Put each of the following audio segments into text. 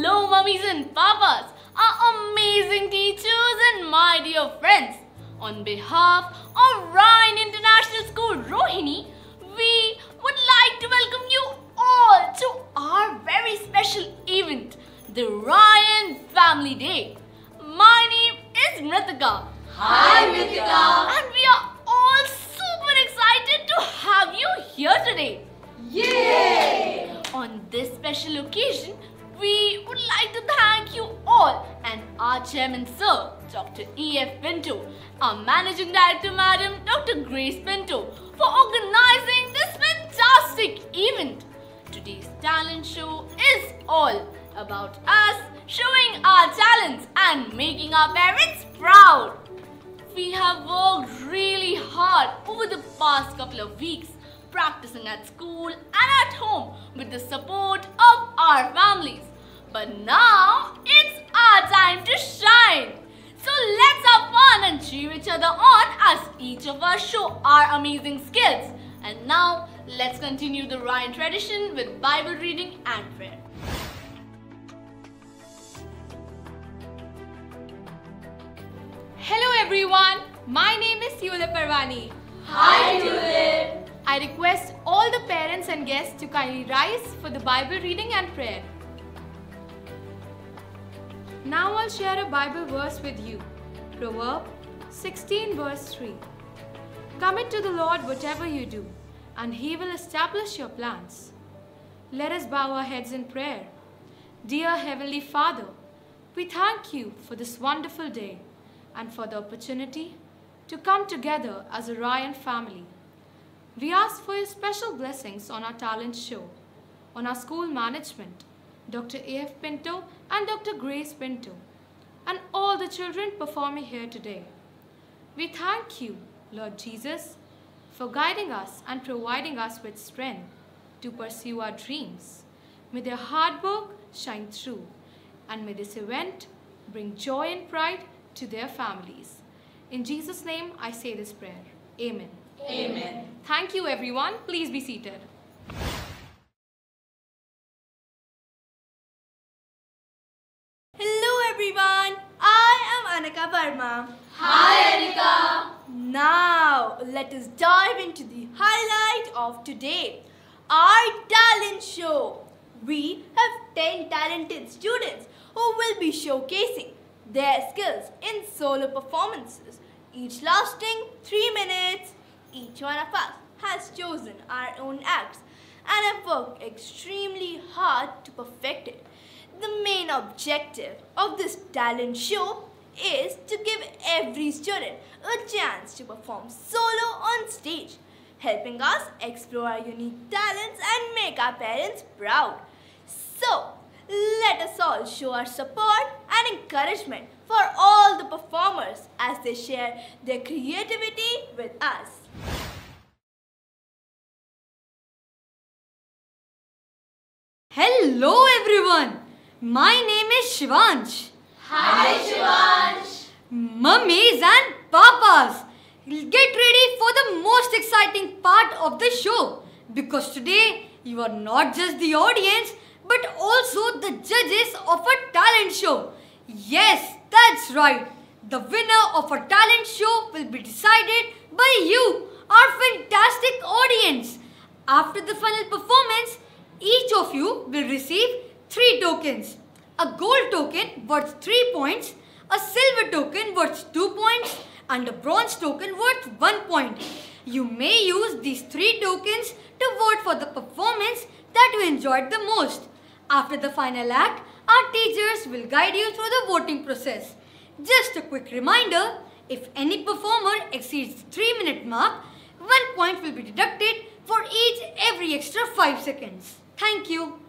Hello, mummies and papas, our amazing teachers and my dear friends. On behalf of Ryan our chairman sir, Dr. A.F. Pinto, our managing director madam, Dr. Grace Pinto, for organizing this fantastic event. Today's talent show is all about us showing our talents and making our parents proud. We have worked really hard over the past couple of weeks practicing at school and at home with the support of our families. But now it's our time to shine. So let's have fun and cheer each other on as each of us show our amazing skills. And now let's continue the Ryan tradition with Bible reading and prayer. Hello everyone, my name is Tulip Parwani. Hi, Tulip. I request all the parents and guests to kindly rise for the Bible reading and prayer. Now I'll share a Bible verse with you. Proverb 16 verse 3. Commit to the Lord whatever you do, and He will establish your plans. Let us bow our heads in prayer. Dear Heavenly Father, we thank you for this wonderful day and for the opportunity to come together as a Ryan family. We ask for your special blessings on our talent show, on our school management, Dr. A.F. Pinto and Dr. Grace Pinto, and all the children performing here today. We thank you, Lord Jesus, for guiding us and providing us with strength to pursue our dreams. May their hard work shine through, and may this event bring joy and pride to their families. In Jesus' name, I say this prayer. Amen. Amen. Thank you, everyone. Please be seated. Anika Verma. Hi, Anika. Now let us dive into the highlight of today, our talent show. We have 10 talented students who will be showcasing their skills in solo performances, each lasting 3 minutes. Each one of us has chosen our own acts and have worked extremely hard to perfect it. The main objective of this talent show is to give every student a chance to perform solo on stage, helping us explore our unique talents and make our parents proud. So, let us all show our support and encouragement for all the performers as they share their creativity with us. Hello everyone. My name is Shivansh. Hi, Shivansh. Mummies and papas, get ready for the most exciting part of the show because today you are not just the audience but also the judges of a talent show. Yes, that's right. The winner of a talent show will be decided by you, our fantastic audience. After the final performance, each of you will receive three tokens. A gold token worth 3 points, a silver token worth 2 points, and a bronze token worth 1 point. You may use these three tokens to vote for the performance that you enjoyed the most. After the final act, our teachers will guide you through the voting process. Just a quick reminder, if any performer exceeds the 3 minute mark, 1 point will be deducted for each every extra 5 seconds. Thank you.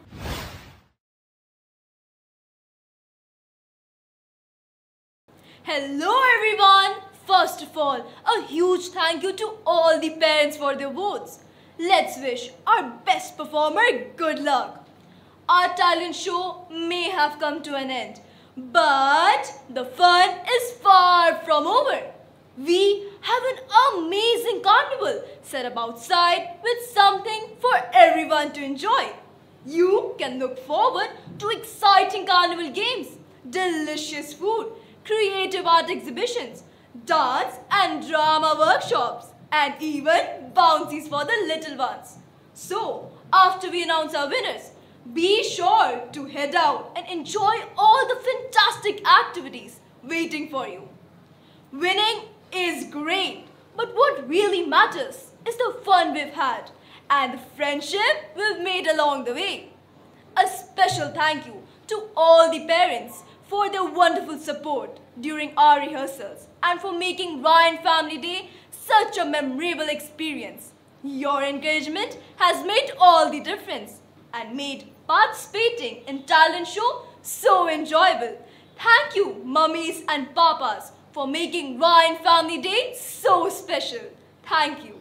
Hello everyone! First of all, a huge thank you to all the parents for their votes. Let's wish our best performer good luck. Our talent show may have come to an end, but the fun is far from over. We have an amazing carnival set up outside with something for everyone to enjoy. You can look forward to exciting carnival games, delicious food, creative art exhibitions, dance and drama workshops, and even bouncies for the little ones. So, after we announce our winners, be sure to head out and enjoy all the fantastic activities waiting for you. Winning is great, but what really matters is the fun we've had and the friendship we've made along the way. A special thank you to all the parents for their wonderful support during our rehearsals and for making Ryan Family Day such a memorable experience. Your encouragement has made all the difference and made participating in talent show so enjoyable. Thank you, mummies and papas, for making Ryan Family Day so special. Thank you.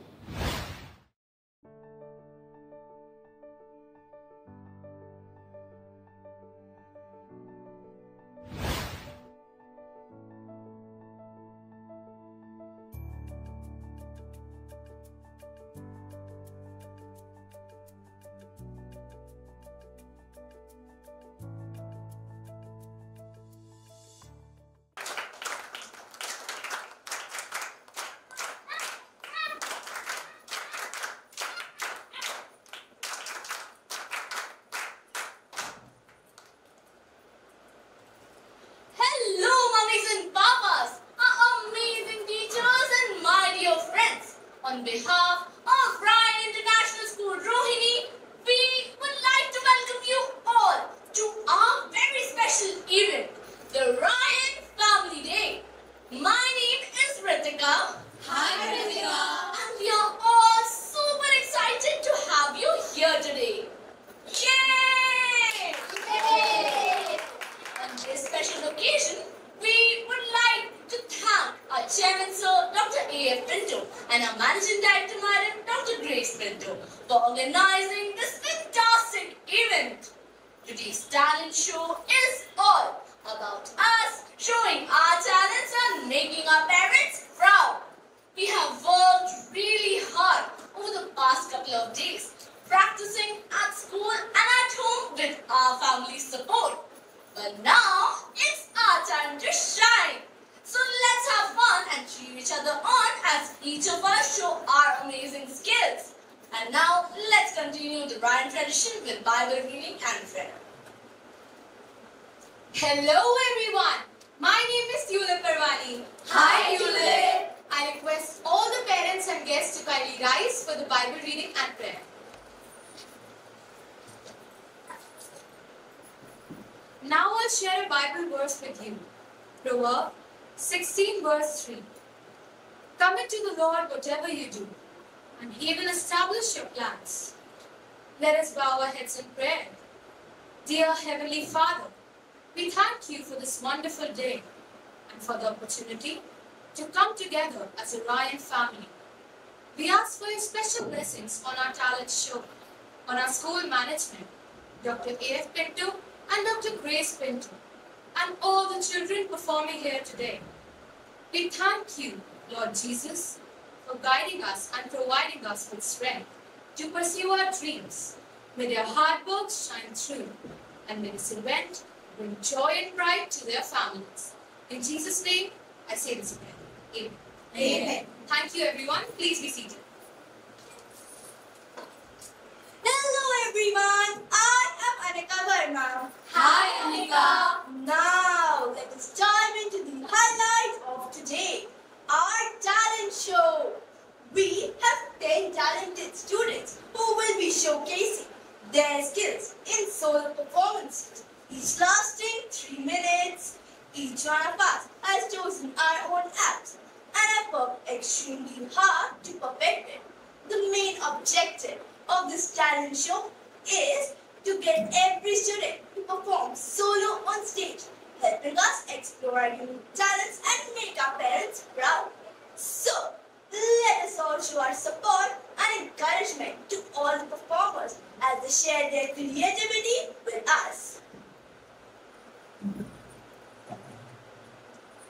Managing director, Madam Dr. Grace Pinto, for organizing this fantastic event. Today's talent show is all about us showing our talents and making our parents proud. We have worked really hard over the past couple of days, practicing at school and at home with our family's support. But now it's our time to shine. So and cheer each other on as each of us show our amazing skills. And now let's continue the Ryan tradition with Bible reading and prayer. Hello everyone. My name is Tulip Parwani. Hi, Tulip. I request all the parents and guests to kindly rise for the Bible reading and prayer. Now I'll share a Bible verse with you. Proverbs 16 verse 3. Commit to the Lord whatever you do, and He will establish your plans. Let us bow our heads in prayer. Dear Heavenly Father, we thank you for this wonderful day and for the opportunity to come together as a Ryan family. We ask for your special blessings on our talent show, on our school management, Dr. A.F. Pinto and Dr. Grace Pinto, and all the children performing here today. We thank you, Lord Jesus, for guiding us and providing us with strength to pursue our dreams. May their hard work shine through, and may this event bring joy and pride to their families. In Jesus' name, I say this prayer. Amen. Amen. Thank you, everyone. Please be seated. Hello everyone, I Anika Verma. Hi, Anika. Now let us dive into the highlights of today, our talent show. We have 10 talented students who will be showcasing their skills in solo performances, each lasting 3 minutes. Each one of us has chosen our own acts and have worked extremely hard to perfect it. The main objective of this talent show is to get every student to perform solo on stage, helping us explore our unique talents and make our parents proud. So, let us all show our support and encouragement to all the performers as they share their creativity with us.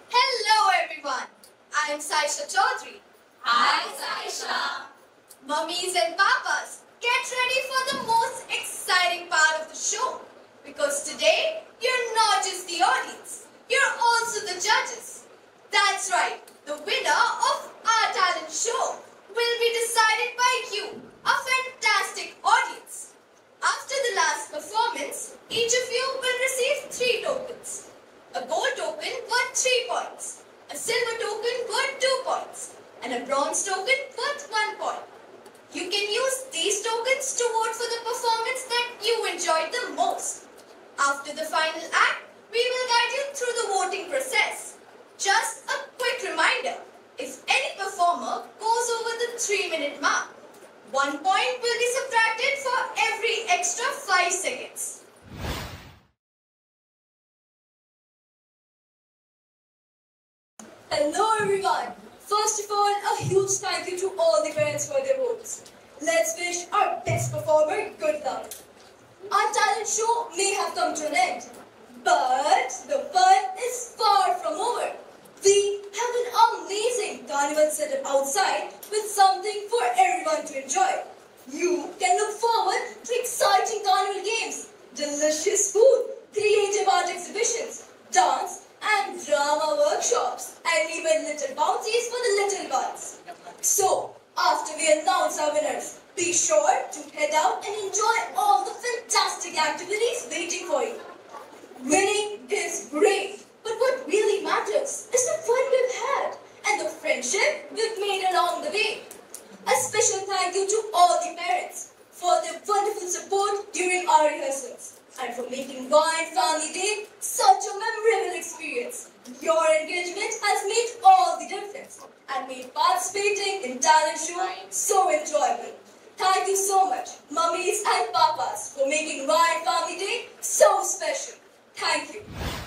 Hello, everyone. I am Saisha Chaudhary. Hi, Saisha. Mummies and papas, get ready for the most exciting part of the show. Because today, you're not just the audience, you're also the judges. That's right, the winner of our talent show will be decided by you, a fantastic audience. After the last performance, each of you will receive three tokens. A gold token worth 3 points, a silver token worth 2 points, and a bronze token worth 1 point. You can use these tokens to vote for the performance that you enjoyed the most. After the final act, we will guide you through the voting process. Just a quick reminder, if any performer goes over the 3 minute mark, 1 point will be subtracted for every extra 5 seconds. Hello everyone! First of all, a huge thank you to all the parents for their votes. Let's wish our best performer good luck. Our talent show may have come to an end, but the fun is far from over. We have an amazing carnival setup outside with something for everyone to enjoy. You can look forward to exciting carnival games, delicious food, creative art exhibitions, dance and drama workshops, and even little bounties for the little ones. So, after we winners, be sure to head out and enjoy all the fantastic activities waiting for you. Winning is great, but what really matters is the fun we've had and the friendship we've made along the way. A special thank you to all the parents for their wonderful support during our rehearsals and for making Ryan Family Day such a memorable experience. and Talentua so enjoyable. Thank you so much, mummies and papas, for making my Family Day so special. Thank you.